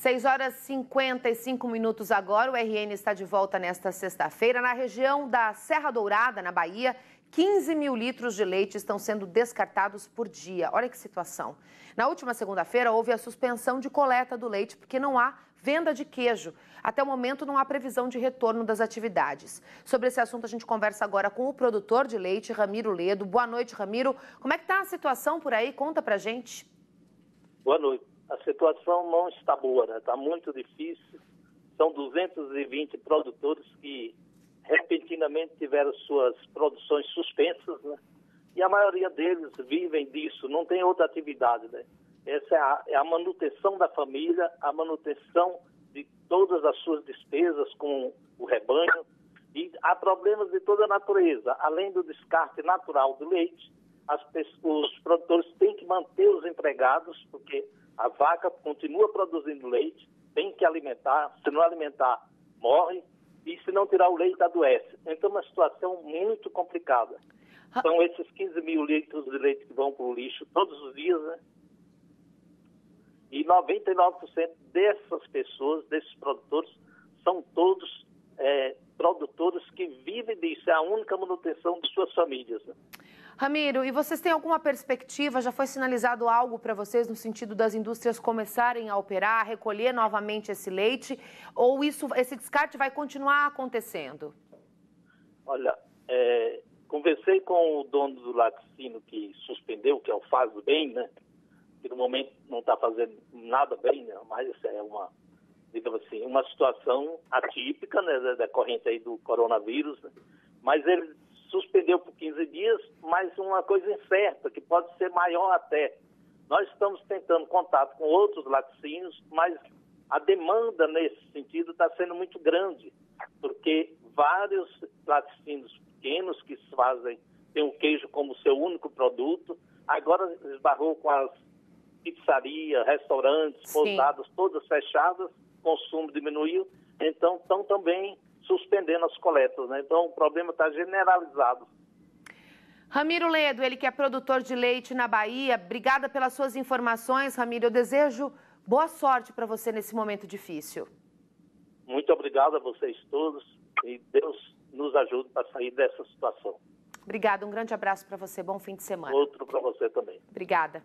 6 horas e 55 minutos agora. O RN está de volta nesta sexta-feira. Na região da Serra Dourada, na Bahia, 15 mil litros de leite estão sendo descartados por dia. Olha que situação. Na última segunda-feira, houve a suspensão de coleta do leite porque não há venda de queijo. Até o momento, não há previsão de retorno das atividades. Sobre esse assunto, a gente conversa agora com o produtor de leite, Ramiro Ledo. Boa noite, Ramiro. Como é que está a situação por aí? Conta pra gente. Boa noite a situação não está boa, né? Está muito difícil. São 220 produtores que repentinamente tiveram suas produções suspensas, né? E a maioria deles vivem disso, não tem outra atividade, né? Essa é a, é a manutenção da família, a manutenção de todas as suas despesas com o rebanho. E há problemas de toda natureza. Além do descarte natural do leite, as, os produtores têm que manter os empregados, porque a vaca continua produzindo leite, tem que alimentar, se não alimentar, morre, e se não tirar o leite, adoece. Então, é uma situação muito complicada. São esses 15 mil litros de leite que vão para o lixo todos os dias, né? E 99% dessas pessoas, desses produtores, são todos é, produtores que a única manutenção de suas famílias. Né? Ramiro, e vocês têm alguma perspectiva? Já foi sinalizado algo para vocês no sentido das indústrias começarem a operar, recolher novamente esse leite? Ou isso, esse descarte vai continuar acontecendo? Olha, é, conversei com o dono do laticínio que suspendeu, que é o Faz Bem, né? Que no momento não está fazendo nada bem, né? Mas é uma, digamos assim, uma situação atípica, né? Decorrente aí do coronavírus, né? Mas ele suspendeu por 15 dias, mas uma coisa incerta, que pode ser maior até. Nós estamos tentando contato com outros laticínios, mas a demanda nesse sentido está sendo muito grande, porque vários laticínios pequenos que fazem, têm o queijo como seu único produto, agora esbarrou com as pizzarias, restaurantes, pousadas, todas fechadas, consumo diminuiu, então estão também suspendendo as coletas. Né? Então, o problema está generalizado. Ramiro Ledo, ele que é produtor de leite na Bahia, obrigada pelas suas informações, Ramiro. Eu desejo boa sorte para você nesse momento difícil. Muito obrigado a vocês todos e Deus nos ajude para sair dessa situação. Obrigada, um grande abraço para você, bom fim de semana. Outro para você também. Obrigada.